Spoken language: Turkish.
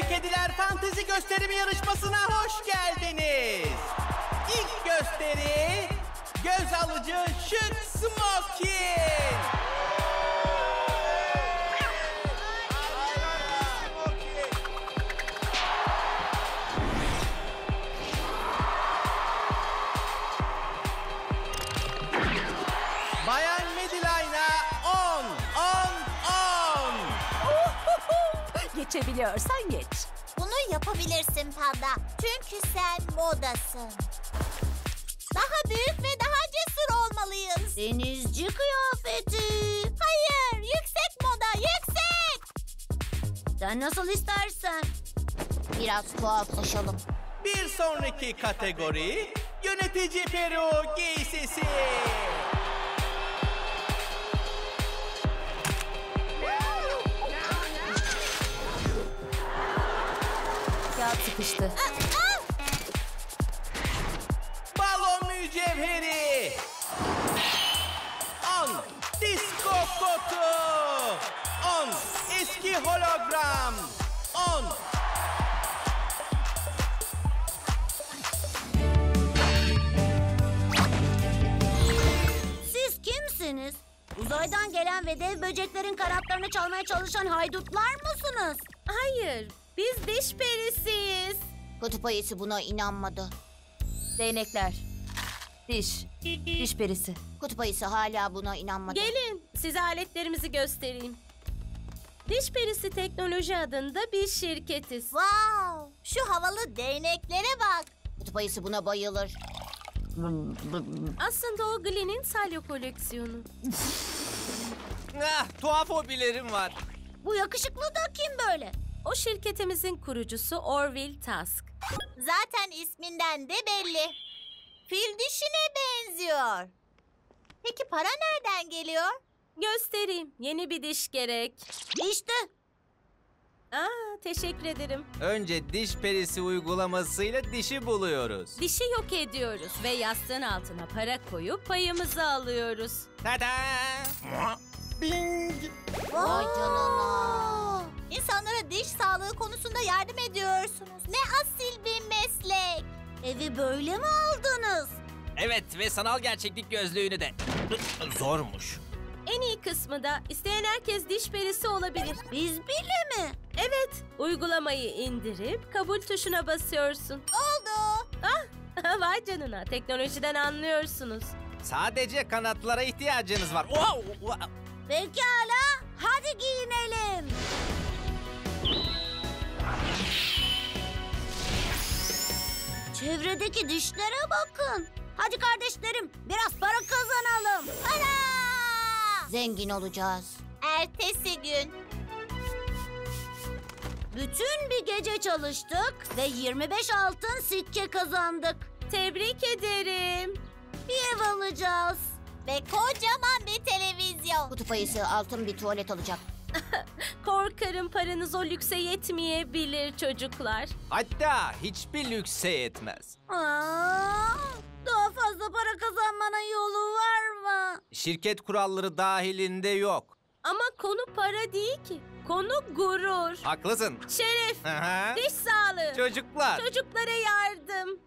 Yalancı Kediler Fantezi Gösterimi Yarışması'na hoş geldiniz. İlk gösteri göz alıcı Şık Smokin. Geçebiliyorsan geç. Bunu yapabilirsin Panda. Çünkü sen modasın. Daha büyük ve daha cesur olmalıyız. Denizci kıyafeti. Hayır, yüksek moda, yüksek. Sen nasıl istersen. Biraz tuhaflaşalım. Bir sonraki kategori yönetici Peru giysisi. Sıkıştı. Balon mücevheri. 10. Disco kotu. 10. Eski hologram. 10. Siz kimsiniz? Uzaydan gelen ve dev böceklerin kanatlarını çalmaya çalışan haydutlar mısınız? Hayır, biz diş perisiyiz. Kutup ayısı buna inanmadı. Değnekler. Diş. Diş perisi. Kutup ayısı hala buna inanmadı. Gelin size aletlerimizi göstereyim. Diş Perisi Teknoloji adında bir şirketiz. Wow! Şu havalı değneklere bak. Kutup ayısı buna bayılır. Aslında o Glenn'in salyo koleksiyonu. Ah, tuhaf hobilerim var. Bu yakışıklı da kim böyle? O şirketimizin kurucusu Orville Tusk. Zaten isminden de belli. Fil dişine benziyor. Peki para nereden geliyor? Göstereyim. Yeni bir diş gerek. İşte Aa, teşekkür ederim. Önce diş perisi uygulamasıyla dişi buluyoruz. Dişi yok ediyoruz ve yastığın altına para koyup payımızı alıyoruz. Tada! Bing! Vay canına. İnsanlara diş sağlığı konusunda yardım ediyorsunuz. Ne asil bir meslek. Evi böyle mi aldınız? Evet ve sanal gerçeklik gözlüğünü de. Zormuş. En iyi kısmı da isteyen herkes diş perisi olabilir. Biz bile mi? Evet, uygulamayı indirip kabul tuşuna basıyorsun. Oldu. Ah, vay canına, teknolojiden anlıyorsunuz. Sadece kanatlara ihtiyacınız var. Wow! Pekala. Hadi giyinelim. Çevredeki dişlere bakın. Hadi kardeşlerim biraz para kazanalım. Para! Zengin olacağız. Ertesi gün. Bütün bir gece çalıştık ve 25 altın sikke kazandık. Tebrik ederim. Bir ev alacağız. Ve kocaman bir televizyon. Kutup ayısı altın bir tuvalet alacak. Korkarım paranız o lükse yetmeyebilir çocuklar. Hatta hiçbir lükse yetmez. Aa, daha fazla para kazanmanın yolu var mı? Şirket kuralları dahilinde yok. Ama konu para değil ki. Konu gurur, Haklısın. şeref, Aha. diş sağlığı, Çocuklar. çocuklara yardım.